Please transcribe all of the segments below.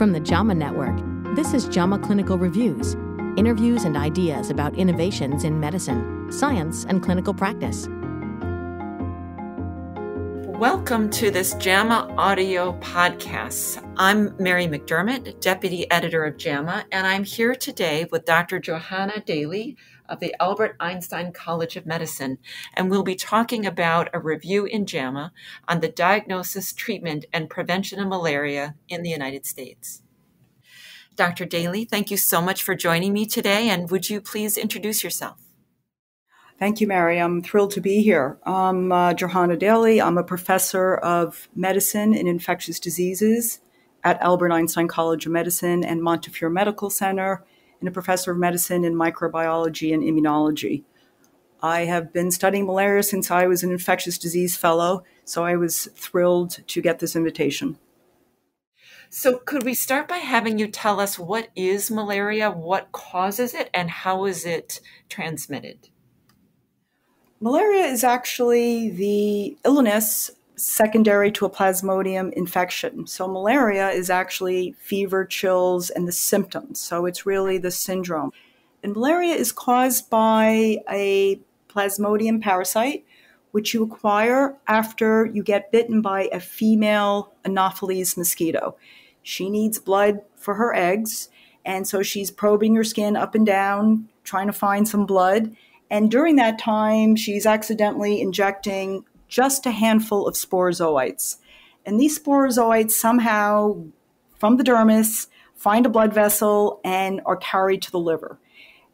From the JAMA Network, this is JAMA Clinical Reviews interviews and ideas about innovations in medicine, science, and clinical practice. Welcome to this JAMA audio podcast. I'm Mary McDermott, Deputy Editor of JAMA, and I'm here today with Dr. Johanna Daily of the Albert Einstein College of Medicine, and we'll be talking about a review in JAMA on the diagnosis, treatment, and prevention of malaria in the United States. Dr. Daily, thank you so much for joining me today, and would you please introduce yourself? Thank you, Mary. I'm thrilled to be here. I'm uh, Johanna Daily. I'm a professor of medicine and infectious diseases at Albert Einstein College of Medicine and Montefiore Medical Center, and a professor of medicine in microbiology and immunology. I have been studying malaria since I was an infectious disease fellow, so I was thrilled to get this invitation. So, could we start by having you tell us what is malaria, what causes it, and how is it transmitted? Malaria is actually the illness secondary to a plasmodium infection. So, malaria is actually fever, chills, and the symptoms. So, it's really the syndrome. And malaria is caused by a plasmodium parasite, which you acquire after you get bitten by a female Anopheles mosquito. She needs blood for her eggs, and so she's probing your skin up and down, trying to find some blood and during that time, she's accidentally injecting just a handful of sporozoites. And these sporozoites somehow, from the dermis, find a blood vessel and are carried to the liver.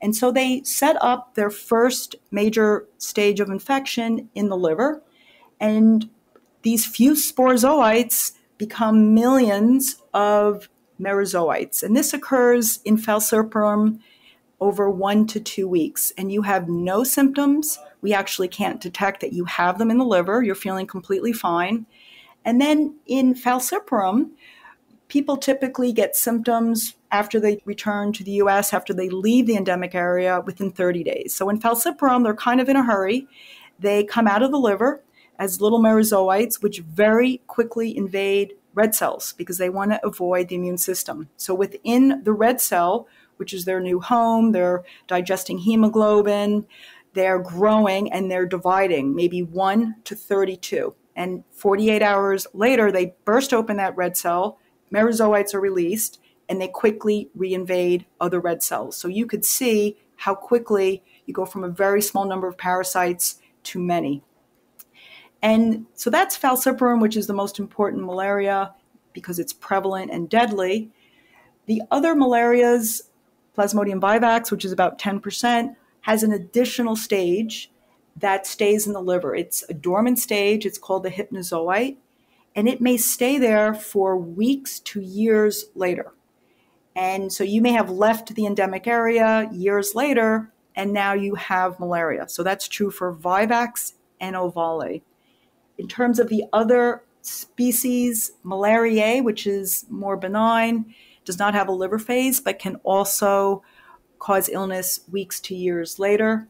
And so they set up their first major stage of infection in the liver. And these few sporozoites become millions of merozoites. And this occurs in falciparum over one to two weeks and you have no symptoms, we actually can't detect that you have them in the liver. You're feeling completely fine. And then in falciparum, people typically get symptoms after they return to the US, after they leave the endemic area within 30 days. So in falciparum, they're kind of in a hurry. They come out of the liver as little merozoites, which very quickly invade red cells because they want to avoid the immune system. So within the red cell, which is their new home. They're digesting hemoglobin. They're growing and they're dividing, maybe 1 to 32. And 48 hours later, they burst open that red cell, merozoites are released, and they quickly reinvade other red cells. So you could see how quickly you go from a very small number of parasites to many. And so that's falciparum, which is the most important malaria because it's prevalent and deadly. The other malarias Plasmodium vivax, which is about 10%, has an additional stage that stays in the liver. It's a dormant stage, it's called the hypnozoite, and it may stay there for weeks to years later. And so you may have left the endemic area years later, and now you have malaria. So that's true for Vivax and Ovale. In terms of the other species, malariae, which is more benign, does not have a liver phase, but can also cause illness weeks to years later.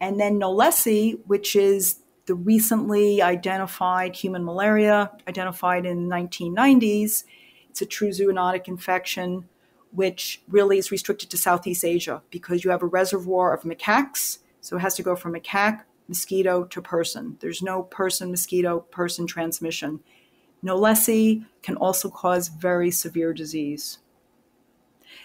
And then Knowlesi, which is the recently identified human malaria, identified in the 1990s. It's a true zoonotic infection, which really is restricted to Southeast Asia because you have a reservoir of macaques. So it has to go from macaque, mosquito to person. There's no person mosquito person transmission. Knowlesi can also cause very severe disease.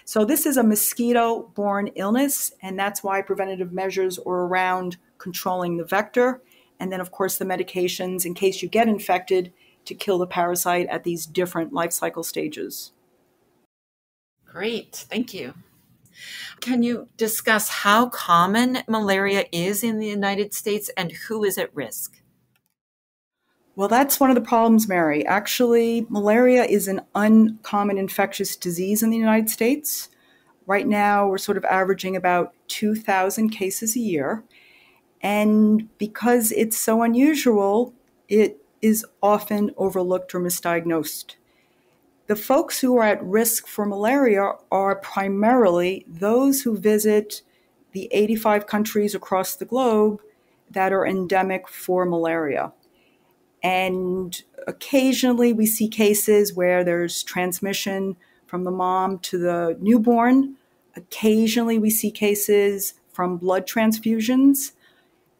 So, this is a mosquito borne illness, and that's why preventative measures are around controlling the vector. And then, of course, the medications in case you get infected to kill the parasite at these different life cycle stages. Great, thank you. Can you discuss how common malaria is in the United States and who is at risk? Well, that's one of the problems, Mary. Actually, malaria is an uncommon infectious disease in the United States. Right now, we're sort of averaging about 2,000 cases a year. And because it's so unusual, it is often overlooked or misdiagnosed. The folks who are at risk for malaria are primarily those who visit the 85 countries across the globe that are endemic for malaria. And occasionally we see cases where there's transmission from the mom to the newborn. Occasionally, we see cases from blood transfusions.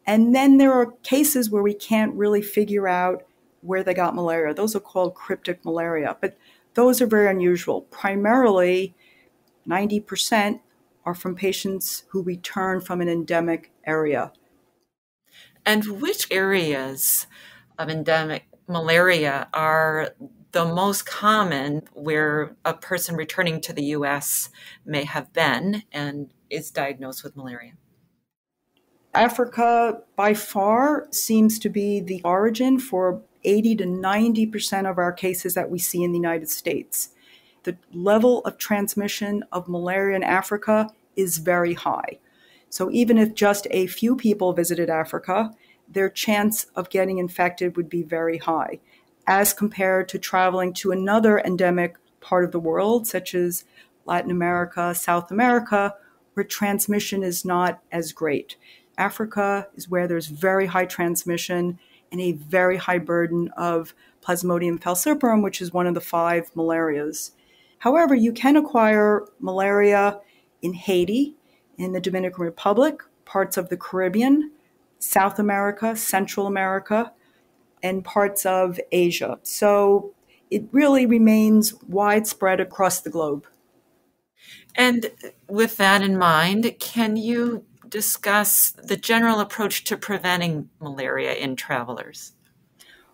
And then there are cases where we can't really figure out where they got malaria. Those are called cryptic malaria, but those are very unusual. Primarily, 90% are from patients who return from an endemic area. And which areas of endemic malaria are the most common where a person returning to the US may have been and is diagnosed with malaria? Africa, by far, seems to be the origin for 80 to 90% of our cases that we see in the United States. The level of transmission of malaria in Africa is very high. So even if just a few people visited Africa, their chance of getting infected would be very high as compared to traveling to another endemic part of the world, such as Latin America, South America, where transmission is not as great. Africa is where there's very high transmission and a very high burden of Plasmodium falciparum, which is one of the five malarias. However, you can acquire malaria in Haiti, in the Dominican Republic, parts of the Caribbean, South America, Central America, and parts of Asia. So it really remains widespread across the globe. And with that in mind, can you discuss the general approach to preventing malaria in travelers?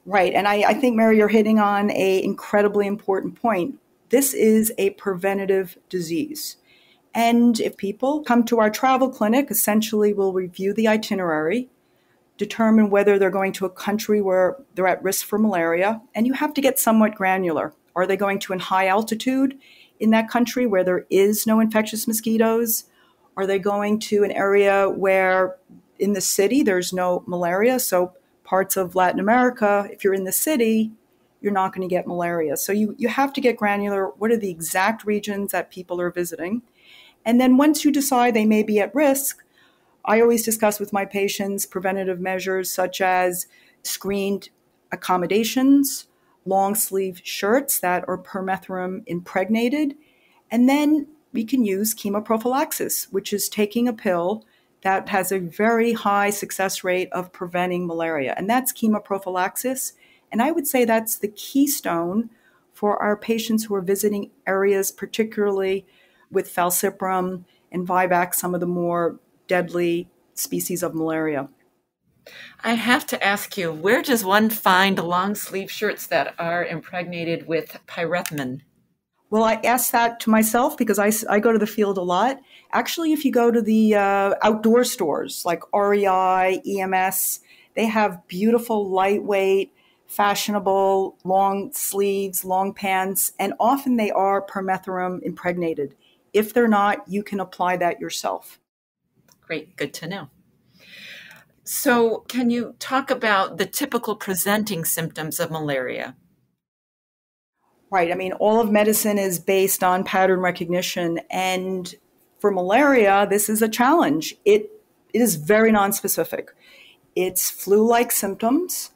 Right. And I, I think, Mary, you're hitting on a incredibly important point. This is a preventative disease. And if people come to our travel clinic, essentially we'll review the itinerary, determine whether they're going to a country where they're at risk for malaria, and you have to get somewhat granular. Are they going to in high altitude in that country where there is no infectious mosquitoes? Are they going to an area where in the city there's no malaria? So parts of Latin America, if you're in the city, you're not going to get malaria. So you, you have to get granular. What are the exact regions that people are visiting? And then once you decide they may be at risk, I always discuss with my patients preventative measures such as screened accommodations, long sleeve shirts that are permethrin impregnated, and then we can use chemoprophylaxis, which is taking a pill that has a very high success rate of preventing malaria, and that's chemoprophylaxis. And I would say that's the keystone for our patients who are visiting areas, particularly with falciparum and vivax, some of the more deadly species of malaria. I have to ask you, where does one find long sleeve shirts that are impregnated with pyrethrin? Well, I ask that to myself because I, I go to the field a lot. Actually, if you go to the uh, outdoor stores like REI, EMS, they have beautiful, lightweight, fashionable, long sleeves, long pants, and often they are permethrin impregnated. If they're not, you can apply that yourself. Great, good to know. So, can you talk about the typical presenting symptoms of malaria? Right. I mean, all of medicine is based on pattern recognition. And for malaria, this is a challenge. It, it is very nonspecific. It's flu like symptoms,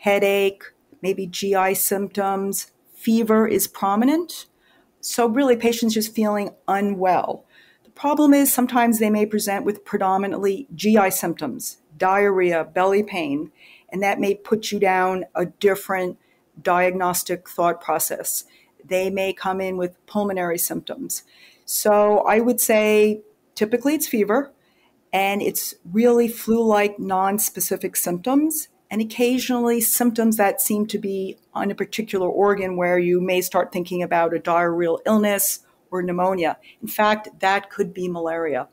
headache, maybe GI symptoms, fever is prominent. So, really, patients just feeling unwell. Problem is sometimes they may present with predominantly GI symptoms, diarrhea, belly pain, and that may put you down a different diagnostic thought process. They may come in with pulmonary symptoms. So I would say typically it's fever and it's really flu like non specific symptoms and occasionally symptoms that seem to be on a particular organ where you may start thinking about a diarrheal illness or pneumonia. In fact, that could be malaria.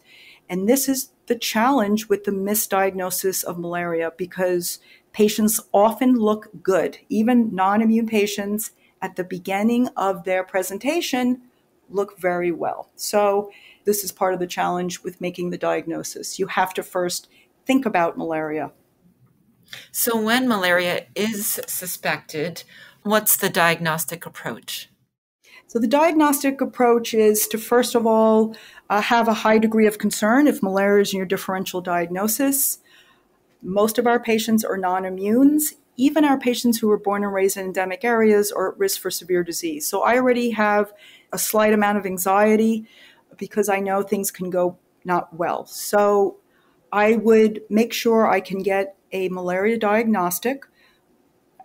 And this is the challenge with the misdiagnosis of malaria because Patients often look good, even non immune patients at the beginning of their presentation look very well. So, this is part of the challenge with making the diagnosis. You have to first think about malaria. So, when malaria is suspected, what's the diagnostic approach? So, the diagnostic approach is to first of all uh, have a high degree of concern if malaria is in your differential diagnosis. Most of our patients are non immunes. even our patients who were born and raised in endemic areas are at risk for severe disease. So I already have a slight amount of anxiety because I know things can go not well. So I would make sure I can get a malaria diagnostic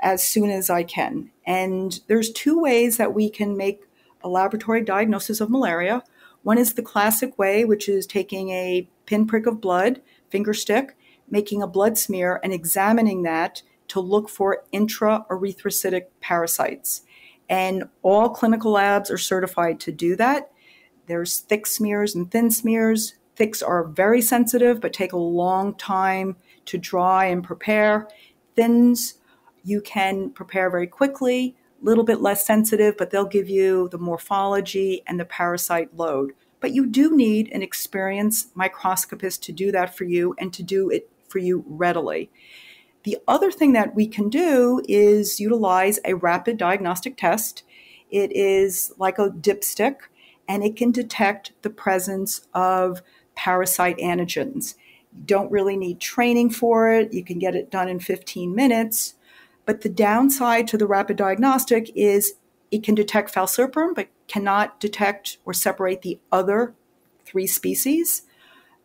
as soon as I can. And there's two ways that we can make a laboratory diagnosis of malaria. One is the classic way, which is taking a pinprick of blood, finger stick, making a blood smear, and examining that to look for intraerythrocytic parasites. And all clinical labs are certified to do that. There's thick smears and thin smears. Thicks are very sensitive, but take a long time to dry and prepare. Thins you can prepare very quickly, little bit less sensitive, but they'll give you the morphology and the parasite load. But you do need an experienced microscopist to do that for you and to do it for you readily. The other thing that we can do is utilize a rapid diagnostic test. It is like a dipstick and it can detect the presence of parasite antigens. You don't really need training for it. You can get it done in 15 minutes. But the downside to the rapid diagnostic is it can detect falciparum, but cannot detect or separate the other three species.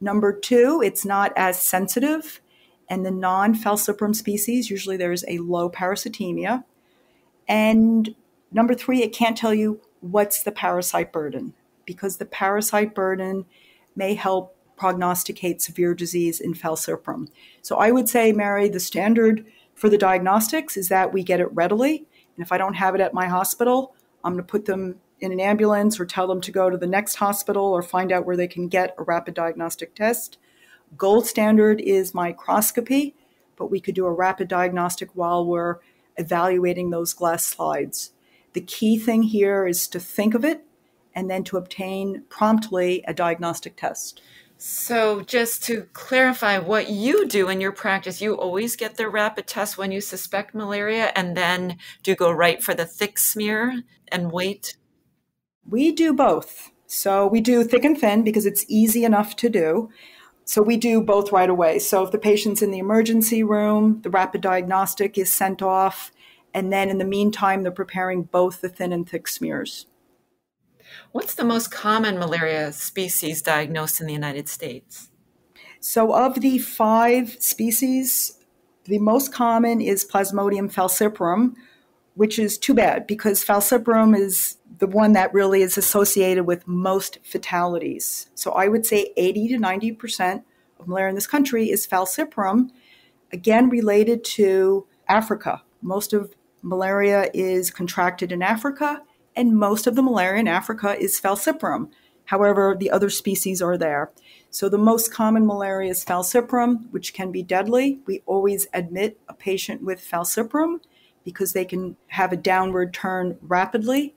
Number two, it's not as sensitive. And the non falciparum species, usually there's a low parasitemia. And number three, it can't tell you what's the parasite burden because the parasite burden may help prognosticate severe disease in falciparum. So I would say, Mary, the standard for the diagnostics is that we get it readily. And if I don't have it at my hospital, I'm going to put them in an ambulance or tell them to go to the next hospital or find out where they can get a rapid diagnostic test. Gold standard is microscopy, but we could do a rapid diagnostic while we're evaluating those glass slides. The key thing here is to think of it and then to obtain promptly a diagnostic test. So, just to clarify what you do in your practice, you always get the rapid test when you suspect malaria and then do go right for the thick smear and wait? We do both. So, we do thick and thin because it's easy enough to do. So, we do both right away. So, if the patient's in the emergency room, the rapid diagnostic is sent off. And then in the meantime, they're preparing both the thin and thick smears. What's the most common malaria species diagnosed in the United States? So, of the five species, the most common is Plasmodium falciparum, which is too bad because falciparum is the one that really is associated with most fatalities. So, I would say 80 to 90% of malaria in this country is falciparum, again, related to Africa. Most of malaria is contracted in Africa and most of the malaria in Africa is falciparum. However, the other species are there. So the most common malaria is falciparum, which can be deadly. We always admit a patient with falciparum because they can have a downward turn rapidly.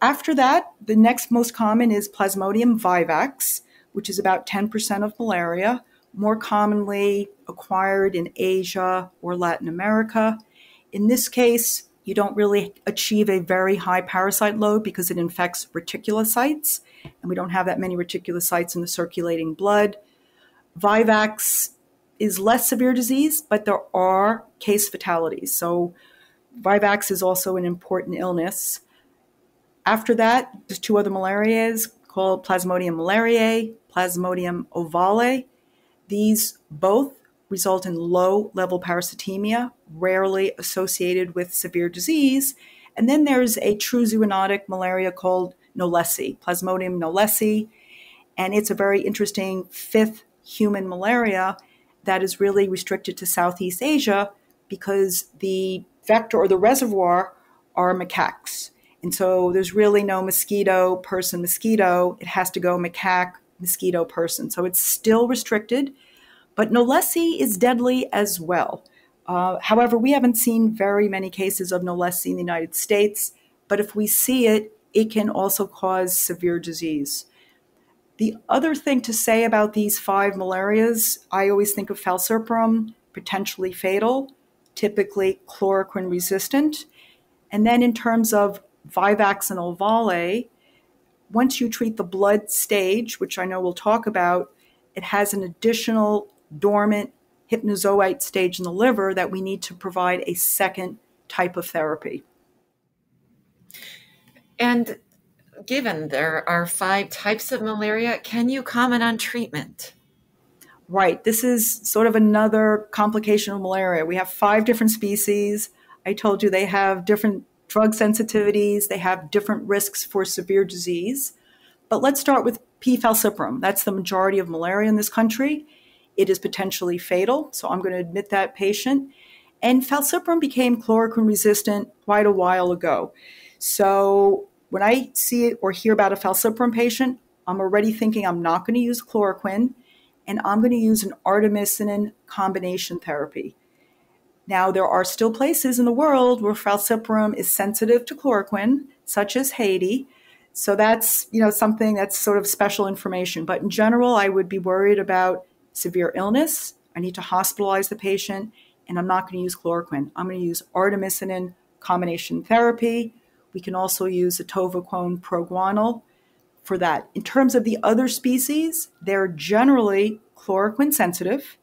After that, the next most common is Plasmodium vivax, which is about 10% of malaria, more commonly acquired in Asia or Latin America. In this case, you don't really achieve a very high parasite load because it infects reticulocytes, and we don't have that many reticulocytes in the circulating blood. Vivax is less severe disease, but there are case fatalities. So, Vivax is also an important illness. After that, there's two other malarias called Plasmodium malariae, Plasmodium ovale. These both result in low level parasitemia, rarely associated with severe disease. And then there's a true zoonotic malaria called Knowlesi, Plasmodium knowlesi. And it's a very interesting fifth human malaria that is really restricted to Southeast Asia because the vector or the reservoir are macaques. And so there's really no mosquito, person, mosquito. It has to go macaque, mosquito, person. So it's still restricted but Knowlesi is deadly as well. Uh, however, we haven't seen very many cases of Knowlesi in the United States, but if we see it, it can also cause severe disease. The other thing to say about these five malarias, I always think of falciparum, potentially fatal, typically chloroquine resistant. And then in terms of Vivax and Ovale, once you treat the blood stage, which I know we'll talk about, it has an additional dormant hypnozoite stage in the liver that we need to provide a second type of therapy. And given there are five types of malaria, can you comment on treatment? Right. This is sort of another complication of malaria. We have five different species. I told you they have different drug sensitivities, they have different risks for severe disease. But let's start with P. falciparum. That's the majority of malaria in this country. It is potentially fatal, so I'm going to admit that patient. And falciparum became chloroquine resistant quite a while ago. So when I see it or hear about a falciparum patient, I'm already thinking I'm not going to use chloroquine and I'm going to use an artemisinin combination therapy. Now, there are still places in the world where falciparum is sensitive to chloroquine, such as Haiti. So that's, you know, something that's sort of special information. But in general, I would be worried about severe illness. I need to hospitalize the patient, and I'm not going to use chloroquine. I'm going to use artemisinin combination therapy. We can also use atovaquone proguanil for that. In terms of the other species, they're generally chloroquine sensitive.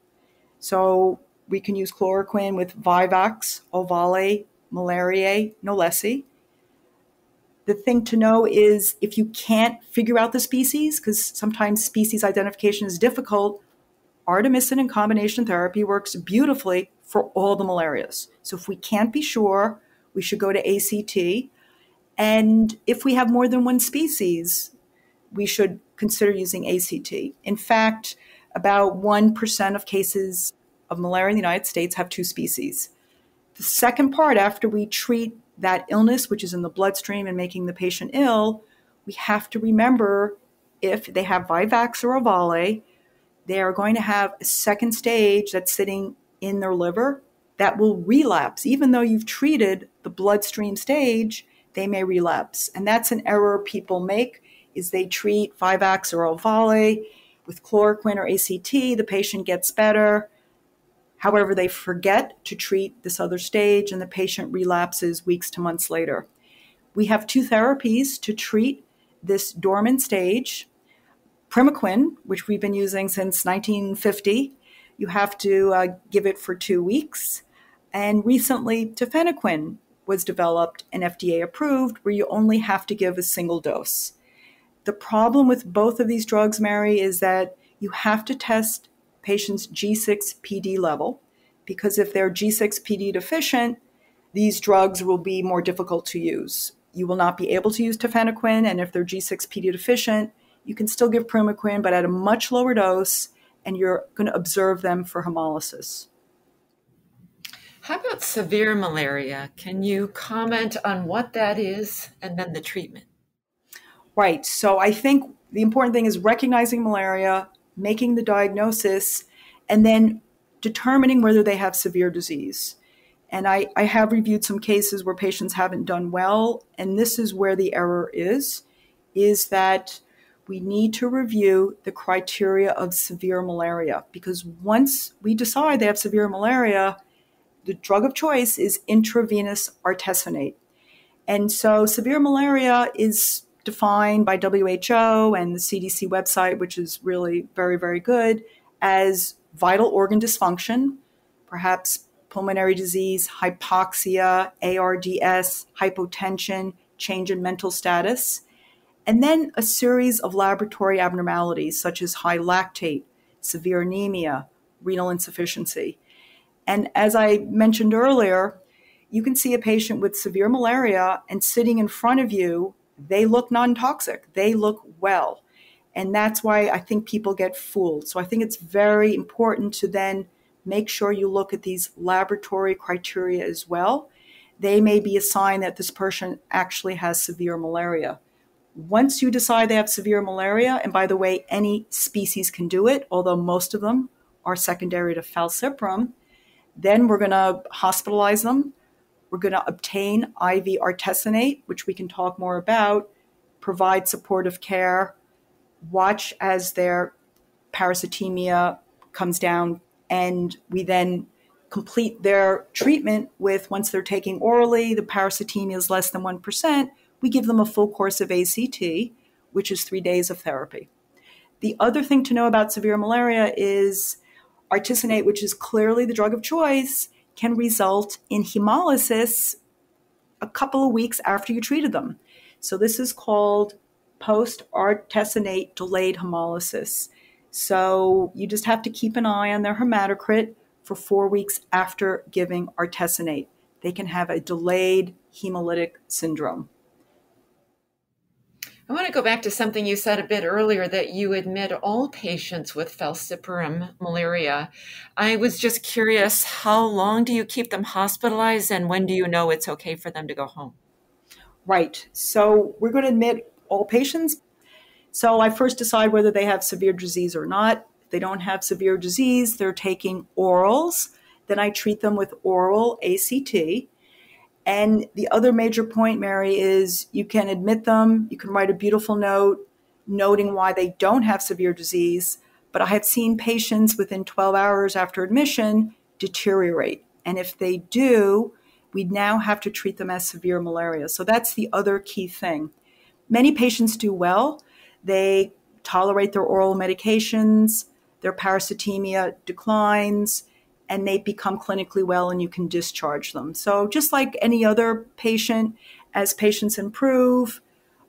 So we can use chloroquine with Vivax, Ovale, Malariae, Knowlesi. The thing to know is if you can't figure out the species, because sometimes species identification is difficult, artemisinin combination therapy works beautifully for all the malarias. So if we can't be sure, we should go to ACT. And if we have more than one species, we should consider using ACT. In fact, about 1% of cases of malaria in the United States have two species. The second part, after we treat that illness, which is in the bloodstream and making the patient ill, we have to remember if they have Vivax or Ovale, they are going to have a second stage that's sitting in their liver that will relapse. Even though you've treated the bloodstream stage, they may relapse. And that's an error people make is they treat Vivax or Ovale with chloroquine or ACT, the patient gets better. However, they forget to treat this other stage and the patient relapses weeks to months later. We have two therapies to treat this dormant stage. Primaquine, which we've been using since 1950, you have to uh, give it for two weeks. And recently, tafenoquine was developed and FDA approved, where you only have to give a single dose. The problem with both of these drugs, Mary, is that you have to test patients' G6PD level because if they're G6PD deficient, these drugs will be more difficult to use. You will not be able to use tafenoquine, and if they're G6PD deficient, you can still give primaquine, but at a much lower dose, and you're going to observe them for hemolysis. How about severe malaria? Can you comment on what that is and then the treatment? Right. So I think the important thing is recognizing malaria, making the diagnosis, and then determining whether they have severe disease. And I, I have reviewed some cases where patients haven't done well, and this is where the error is, is that we need to review the criteria of severe malaria because once we decide they have severe malaria, the drug of choice is intravenous artesunate. And so severe malaria is defined by WHO and the CDC website, which is really very, very good, as vital organ dysfunction, perhaps pulmonary disease, hypoxia, ARDS, hypotension, change in mental status, and then a series of laboratory abnormalities such as high lactate, severe anemia, renal insufficiency. And as I mentioned earlier, you can see a patient with severe malaria and sitting in front of you they look non toxic, they look well. And that's why I think people get fooled. So I think it's very important to then make sure you look at these laboratory criteria as well. They may be a sign that this person actually has severe malaria. Once you decide they have severe malaria, and by the way, any species can do it, although most of them are secondary to falciparum, then we're going to hospitalize them. We're going to obtain IV artesunate, which we can talk more about, provide supportive care, watch as their parasitemia comes down, and we then complete their treatment with once they're taking orally, the parasitemia is less than 1%, we give them a full course of ACT, which is three days of therapy. The other thing to know about severe malaria is artesunate, which is clearly the drug of choice, can result in hemolysis a couple of weeks after you treated them. So this is called post artesunate delayed hemolysis. So you just have to keep an eye on their hematocrit for four weeks after giving artesunate. They can have a delayed hemolytic syndrome. I want to go back to something you said a bit earlier that you admit all patients with falciparum malaria. I was just curious how long do you keep them hospitalized and when do you know it's okay for them to go home? Right. So we're going to admit all patients. So I first decide whether they have severe disease or not. If they don't have severe disease, they're taking orals. Then I treat them with oral ACT. And the other major point, Mary, is you can admit them, you can write a beautiful note noting why they don't have severe disease. But I have seen patients within 12 hours after admission deteriorate. And if they do, we now have to treat them as severe malaria. So that's the other key thing. Many patients do well. They tolerate their oral medications, their parasitemia declines, and they become clinically well and you can discharge them. So, just like any other patient, as patients improve,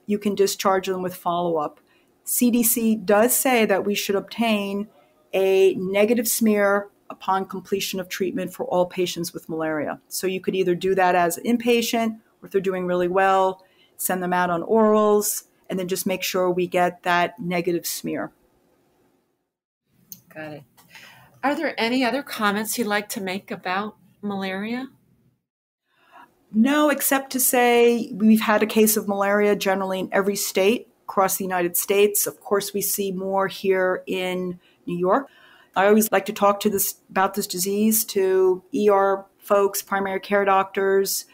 you can discharge them with follow up. CDC does say that we should obtain a negative smear upon completion of treatment for all patients with malaria. So, you could either do that as inpatient, or if they're doing really well, send them out on orals, and then just make sure we get that negative smear. Got it. Are there any other comments you'd like to make about malaria? No, except to say we've had a case of malaria generally in every state across the United States. Of course, we see more here in New York. I always like to talk to this about this disease to ER folks, primary care doctors.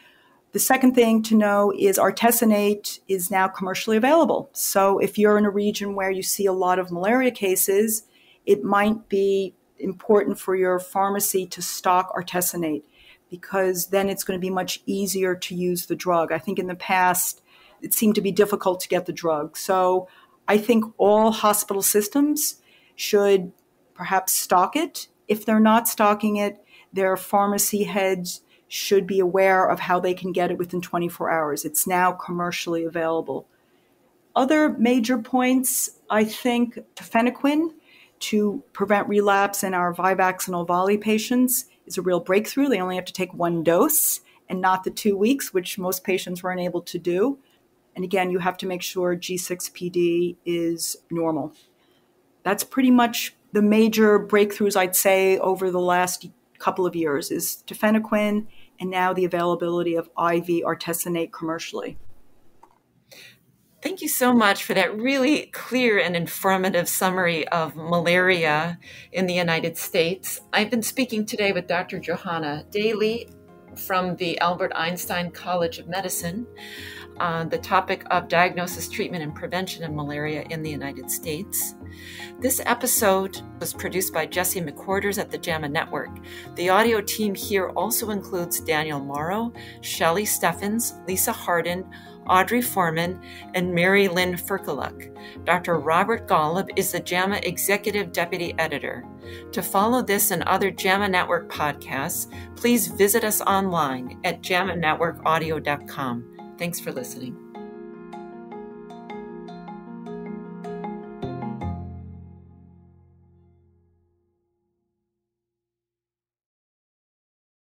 The second thing to know is artesunate is now commercially available. So if you're in a region where you see a lot of malaria cases, it might be important for your pharmacy to stock artesunate because then it's going to be much easier to use the drug. I think in the past it seemed to be difficult to get the drug. So I think all hospital systems should perhaps stock it. If they're not stocking it, their pharmacy heads should be aware of how they can get it within 24 hours. It's now commercially available. Other major points, I think tafenoquine to prevent relapse in our Vivax and Ovale patients is a real breakthrough. They only have to take one dose and not the two weeks, which most patients weren't able to do. And again, you have to make sure G6PD is normal. That's pretty much the major breakthroughs I'd say over the last couple of years is tafenoquine and now the availability of IV artesunate commercially. Thank you so much for that really clear and informative summary of malaria in the United States. I've been speaking today with Dr. Johanna Daily from the Albert Einstein College of Medicine on the topic of diagnosis, treatment, and prevention of malaria in the United States. This episode was produced by Jesse McQuarters at the JAMA Network. The audio team here also includes Daniel Morrow, Shelley Steffens, Lisa Harden, Audrey Foreman, and Mary Lynn Ferkaluk. Dr. Robert Golub is the JAMA Executive Deputy Editor. To follow this and other JAMA Network podcasts, please visit us online at jamanetworkaudio.com. Thanks for listening.